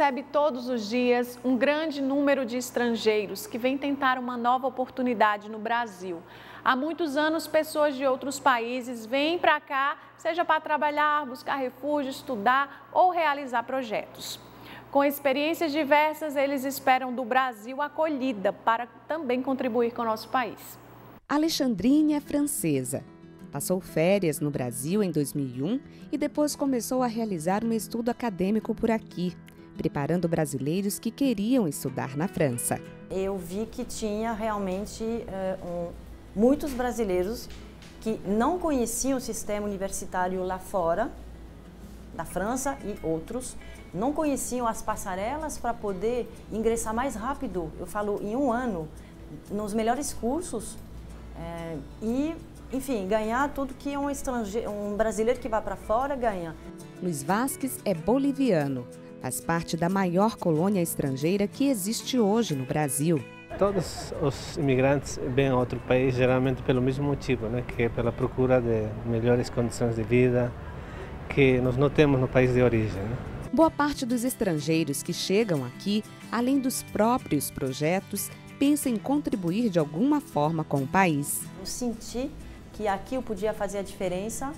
S1: Recebe todos os dias um grande número de estrangeiros que vêm tentar uma nova oportunidade no Brasil. Há muitos anos, pessoas de outros países vêm para cá, seja para trabalhar, buscar refúgio, estudar ou realizar projetos. Com experiências diversas, eles esperam do Brasil acolhida para também contribuir com o nosso país.
S44: Alexandrine é francesa. Passou férias no Brasil em 2001 e depois começou a realizar um estudo acadêmico por aqui preparando brasileiros que queriam estudar na França.
S45: Eu vi que tinha realmente uh, um, muitos brasileiros que não conheciam o sistema universitário lá fora, da França e outros, não conheciam as passarelas para poder ingressar mais rápido, eu falo em um ano, nos melhores cursos é, e, enfim, ganhar tudo que um, estrangeiro, um brasileiro que vai para fora ganha.
S44: Luiz Vasques é boliviano. Faz parte da maior colônia estrangeira que existe hoje no Brasil.
S46: Todos os imigrantes vêm a outro país geralmente pelo mesmo motivo, né? que é pela procura de melhores condições de vida que nós não temos no país de origem. Né?
S44: Boa parte dos estrangeiros que chegam aqui, além dos próprios projetos, pensa em contribuir de alguma forma com o país.
S45: Eu senti que aqui eu podia fazer a diferença,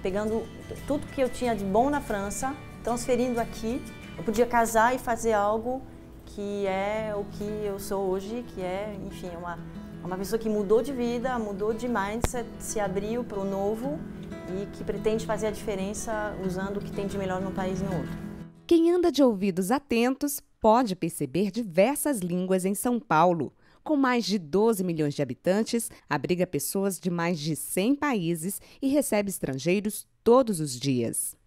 S45: pegando tudo que eu tinha de bom na França transferindo aqui, eu podia casar e fazer algo que é o que eu sou hoje, que é, enfim, uma, uma pessoa que mudou de vida, mudou de mindset, se abriu para o novo e que pretende fazer a diferença usando o que tem de melhor num país e no outro.
S44: Quem anda de ouvidos atentos pode perceber diversas línguas em São Paulo. Com mais de 12 milhões de habitantes, abriga pessoas de mais de 100 países e recebe estrangeiros todos os dias.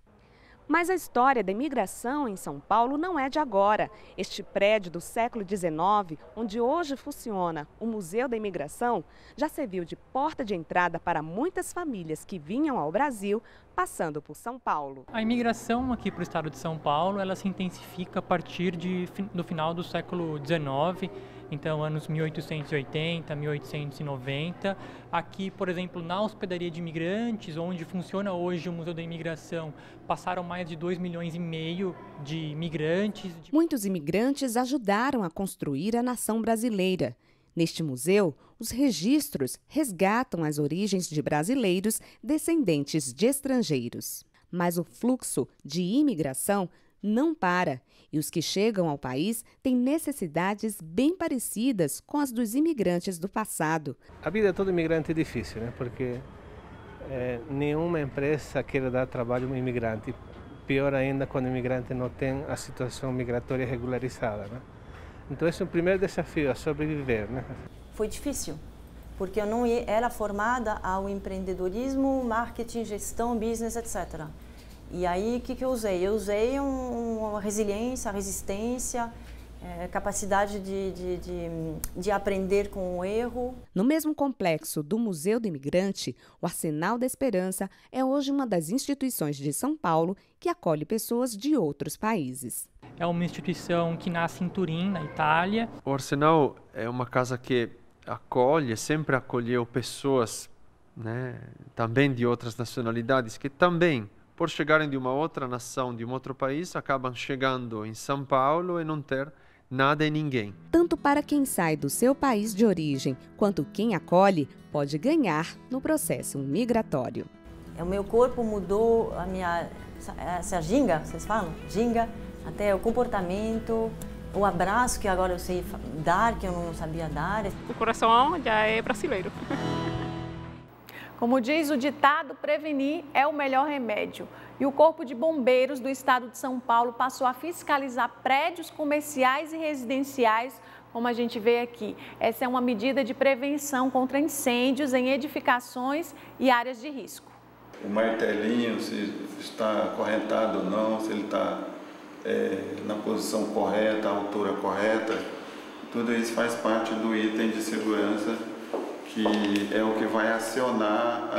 S44: Mas a história da imigração em São Paulo não é de agora. Este prédio do século XIX, onde hoje funciona o Museu da Imigração, já serviu de porta de entrada para muitas famílias que vinham ao Brasil passando por São Paulo.
S38: A imigração aqui para o estado de São Paulo, ela se intensifica a partir de, do final do século XIX, então anos 1880, 1890. Aqui, por exemplo, na hospedaria de imigrantes, onde funciona hoje o Museu da Imigração, passaram mais de 2 milhões e meio de imigrantes.
S44: Muitos imigrantes ajudaram a construir a nação brasileira. Neste museu, os registros resgatam as origens de brasileiros descendentes de estrangeiros. Mas o fluxo de imigração não para e os que chegam ao país têm necessidades bem parecidas com as dos imigrantes do passado.
S46: A vida todo imigrante é difícil, né? porque é, nenhuma empresa quer dar trabalho a um imigrante. Pior ainda quando o imigrante não tem a situação migratória regularizada. Né? Então esse é o primeiro desafio, a sobreviver. Né?
S45: Foi difícil, porque eu não era formada ao empreendedorismo, marketing, gestão, business, etc. E aí, o que, que eu usei? Eu usei um, uma resiliência, resistência, é, capacidade de, de, de, de, aprender com o erro.
S44: No mesmo complexo do Museu do Imigrante, o Arsenal da Esperança é hoje uma das instituições de São Paulo que acolhe pessoas de outros países.
S38: É uma instituição que nasce em Turim, na Itália.
S47: O Arsenal é uma casa que acolhe, sempre acolheu pessoas né, também de outras nacionalidades que também por chegarem de uma outra nação, de um outro país, acabam chegando em São Paulo e não ter nada e ninguém.
S44: Tanto para quem sai do seu país de origem, quanto quem acolhe, pode ganhar no processo migratório.
S45: O meu corpo mudou, a minha essa ginga, vocês falam? Ginga, até o comportamento, o abraço que agora eu sei dar, que eu não sabia dar.
S43: O coração já é brasileiro.
S1: Como diz o ditado, prevenir é o melhor remédio. E o Corpo de Bombeiros do Estado de São Paulo passou a fiscalizar prédios comerciais e residenciais, como a gente vê aqui. Essa é uma medida de prevenção contra incêndios em edificações e áreas de risco.
S48: O martelinho, se está correntado ou não, se ele está é, na posição correta, a altura correta, tudo isso faz parte do item de segurança que é o que vai acionar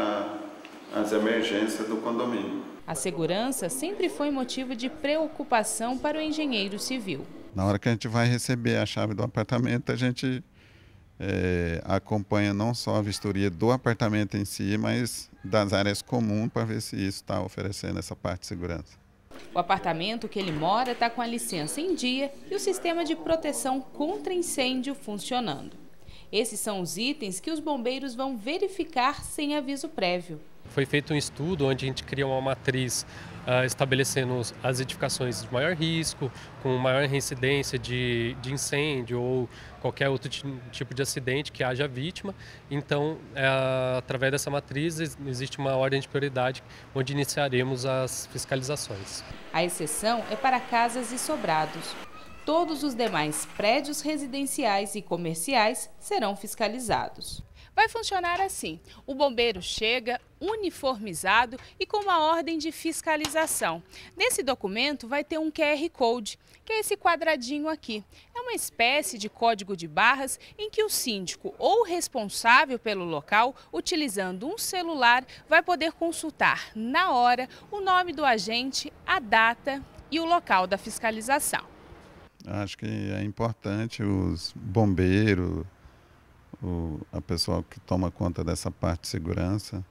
S48: a, as emergências do condomínio.
S4: A segurança sempre foi motivo de preocupação para o engenheiro civil.
S42: Na hora que a gente vai receber a chave do apartamento, a gente é, acompanha não só a vistoria do apartamento em si, mas das áreas comuns para ver se isso está oferecendo essa parte de segurança.
S4: O apartamento que ele mora está com a licença em dia e o sistema de proteção contra incêndio funcionando. Esses são os itens que os bombeiros vão verificar sem aviso prévio.
S9: Foi feito um estudo onde a gente cria uma matriz uh, estabelecendo as edificações de maior risco, com maior reincidência de, de incêndio ou qualquer outro tipo de acidente que haja vítima. Então, uh, através dessa matriz, existe uma ordem de prioridade onde iniciaremos as fiscalizações.
S4: A exceção é para casas e sobrados. Todos os demais prédios residenciais e comerciais serão fiscalizados. Vai funcionar assim: o bombeiro chega uniformizado e com uma ordem de fiscalização. Nesse documento vai ter um QR Code, que é esse quadradinho aqui. É uma espécie de código de barras em que o síndico ou responsável pelo local, utilizando um celular, vai poder consultar na hora o nome do agente, a data e o local da fiscalização.
S42: Acho que é importante os bombeiros, o, a pessoa que toma conta dessa parte de segurança,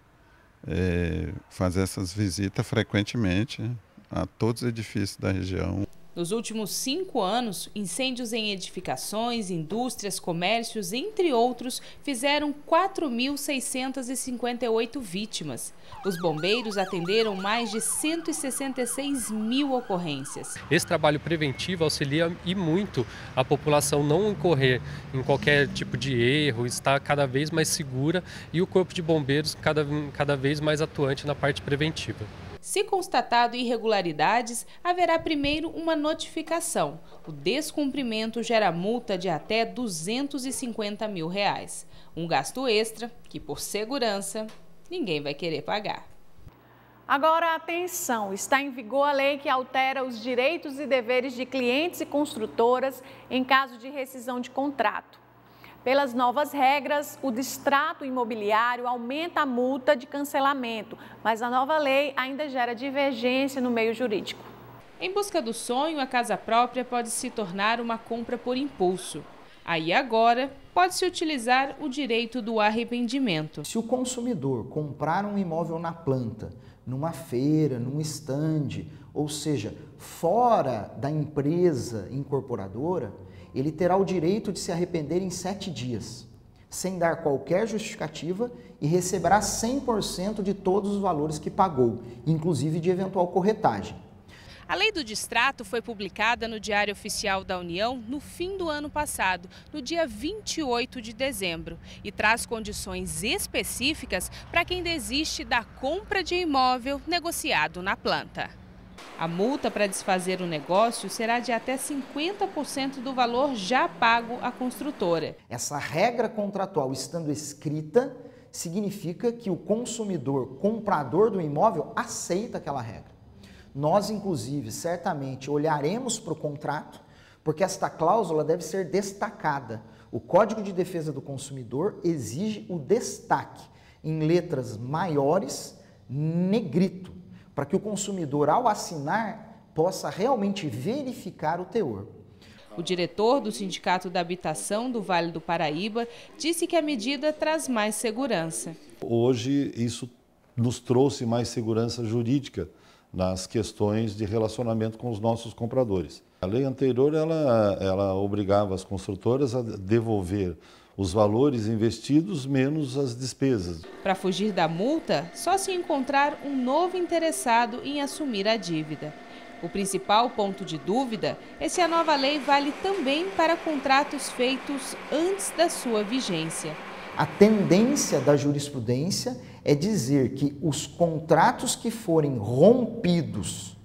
S42: é, fazer essas visitas frequentemente a todos os edifícios da região.
S4: Nos últimos cinco anos, incêndios em edificações, indústrias, comércios, entre outros, fizeram 4.658 vítimas. Os bombeiros atenderam mais de 166 mil ocorrências.
S9: Esse trabalho preventivo auxilia e muito a população não incorrer em qualquer tipo de erro, estar cada vez mais segura e o Corpo de Bombeiros cada, cada vez mais atuante na parte preventiva.
S4: Se constatado irregularidades, haverá primeiro uma notificação. O descumprimento gera multa de até 250 mil reais. Um gasto extra que, por segurança, ninguém vai querer pagar.
S1: Agora, atenção! Está em vigor a lei que altera os direitos e deveres de clientes e construtoras em caso de rescisão de contrato. Pelas novas regras, o distrato imobiliário aumenta a multa de cancelamento, mas a nova lei ainda gera divergência no meio jurídico.
S4: Em busca do sonho, a casa própria pode se tornar uma compra por impulso. Aí agora pode-se utilizar o direito do arrependimento.
S49: Se o consumidor comprar um imóvel na planta, numa feira, num estande, ou seja, fora da empresa incorporadora, ele terá o direito de se arrepender em sete dias, sem dar qualquer justificativa e receberá 100% de todos os valores que pagou, inclusive de eventual corretagem.
S4: A lei do distrato foi publicada no Diário Oficial da União no fim do ano passado, no dia 28 de dezembro, e traz condições específicas para quem desiste da compra de imóvel negociado na planta. A multa para desfazer o negócio será de até 50% do valor já pago à construtora.
S49: Essa regra contratual estando escrita, significa que o consumidor, comprador do imóvel, aceita aquela regra. Nós, inclusive, certamente olharemos para o contrato, porque esta cláusula deve ser destacada. O Código de Defesa do Consumidor exige o destaque em letras maiores, negrito para que o consumidor, ao assinar, possa realmente verificar o teor.
S4: O diretor do Sindicato da Habitação do Vale do Paraíba disse que a medida traz mais segurança.
S50: Hoje, isso nos trouxe mais segurança jurídica nas questões de relacionamento com os nossos compradores. A lei anterior ela, ela obrigava as construtoras a devolver os valores investidos menos as despesas.
S4: Para fugir da multa, só se encontrar um novo interessado em assumir a dívida. O principal ponto de dúvida é se a nova lei vale também para contratos feitos antes da sua vigência.
S49: A tendência da jurisprudência é dizer que os contratos que forem rompidos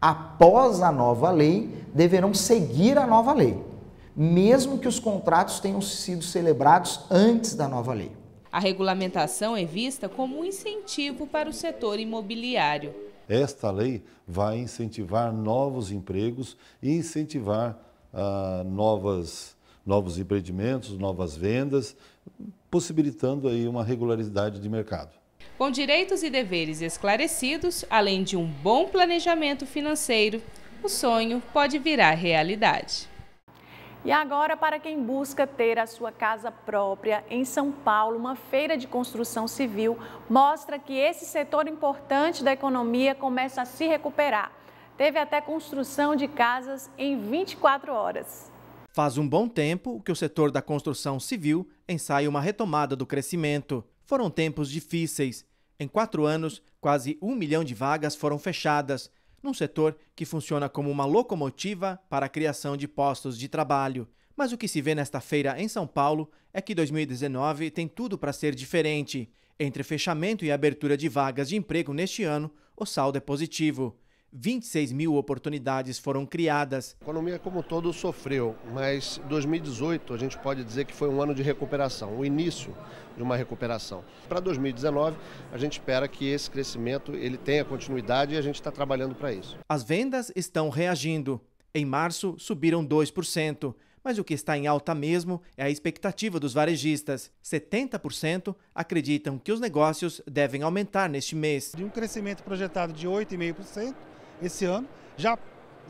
S49: após a nova lei deverão seguir a nova lei mesmo que os contratos tenham sido celebrados antes da nova lei.
S4: A regulamentação é vista como um incentivo para o setor imobiliário.
S50: Esta lei vai incentivar novos empregos e incentivar ah, novas, novos empreendimentos, novas vendas, possibilitando aí uma regularidade de mercado.
S4: Com direitos e deveres esclarecidos, além de um bom planejamento financeiro, o sonho pode virar realidade.
S1: E agora, para quem busca ter a sua casa própria, em São Paulo, uma feira de construção civil mostra que esse setor importante da economia começa a se recuperar. Teve até construção de casas em 24 horas.
S12: Faz um bom tempo que o setor da construção civil ensaia uma retomada do crescimento. Foram tempos difíceis. Em quatro anos, quase um milhão de vagas foram fechadas num setor que funciona como uma locomotiva para a criação de postos de trabalho. Mas o que se vê nesta feira em São Paulo é que 2019 tem tudo para ser diferente. Entre fechamento e abertura de vagas de emprego neste ano, o saldo é positivo. 26 mil oportunidades foram criadas.
S51: A economia como um todo sofreu, mas 2018 a gente pode dizer que foi um ano de recuperação, o início de uma recuperação. Para 2019, a gente espera que esse crescimento ele tenha continuidade e a gente está trabalhando para isso.
S12: As vendas estão reagindo. Em março, subiram 2%. Mas o que está em alta mesmo é a expectativa dos varejistas. 70% acreditam que os negócios devem aumentar neste mês.
S52: De um crescimento projetado de 8,5%, esse ano, já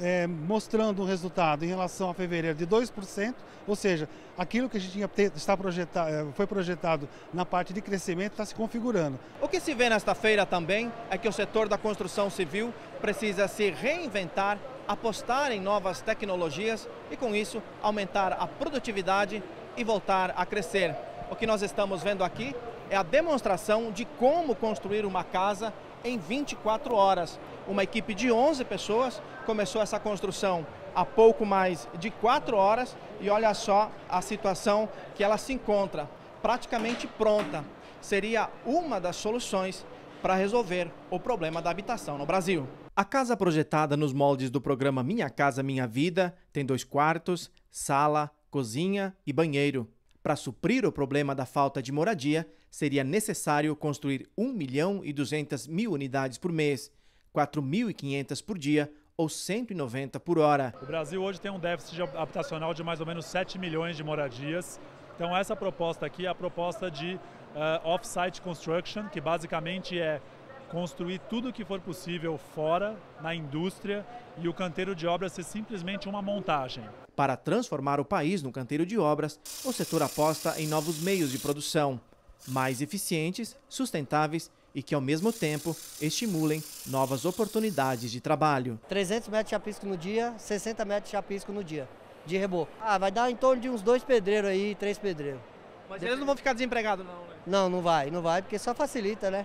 S52: é, mostrando um resultado em relação a fevereiro de 2%, ou seja, aquilo que a gente tinha, está projetado, é, foi projetado na parte de crescimento está se configurando.
S12: O que se vê nesta feira também é que o setor da construção civil precisa se reinventar, apostar em novas tecnologias e, com isso, aumentar a produtividade e voltar a crescer. O que nós estamos vendo aqui é a demonstração de como construir uma casa em 24 horas. Uma equipe de 11 pessoas começou essa construção há pouco mais de 4 horas e olha só a situação que ela se encontra, praticamente pronta. Seria uma das soluções para resolver o problema da habitação no Brasil. A casa projetada nos moldes do programa Minha Casa Minha Vida tem dois quartos, sala, cozinha e banheiro. Para suprir o problema da falta de moradia, seria necessário construir 1 milhão e 200 mil unidades por mês, 4.500 por dia ou 190 por hora.
S40: O Brasil hoje tem um déficit habitacional de mais ou menos 7 milhões de moradias Então essa proposta aqui é a proposta de uh, off-site construction, que basicamente é construir tudo o que for possível fora, na indústria, e o canteiro de obras ser simplesmente uma montagem.
S12: Para transformar o país no canteiro de obras, o setor aposta em novos meios de produção, mais eficientes, sustentáveis e que, ao mesmo tempo, estimulem novas oportunidades de trabalho.
S53: 300 metros de chapisco no dia, 60 metros de chapisco no dia, de reboco. Ah, vai dar em torno de uns dois pedreiros aí, três pedreiros.
S12: Mas eles não vão ficar desempregados, não, né?
S53: Não, não vai, não vai, porque só facilita, né?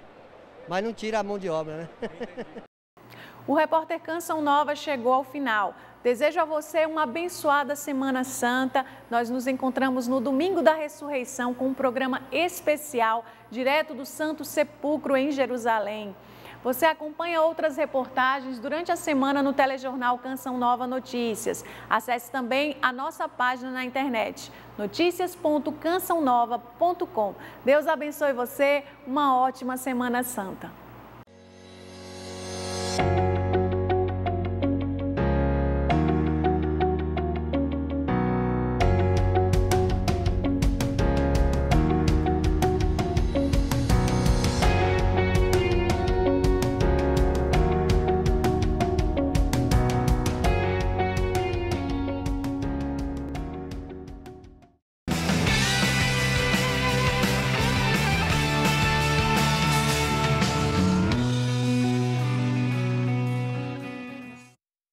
S53: Mas não tira a mão de obra, né?
S1: O repórter Canção Nova chegou ao final. Desejo a você uma abençoada Semana Santa. Nós nos encontramos no domingo da ressurreição com um programa especial direto do Santo Sepulcro em Jerusalém. Você acompanha outras reportagens durante a semana no telejornal Canção Nova Notícias. Acesse também a nossa página na internet, notícias.cançãonova.com. Deus abençoe você, uma ótima Semana Santa.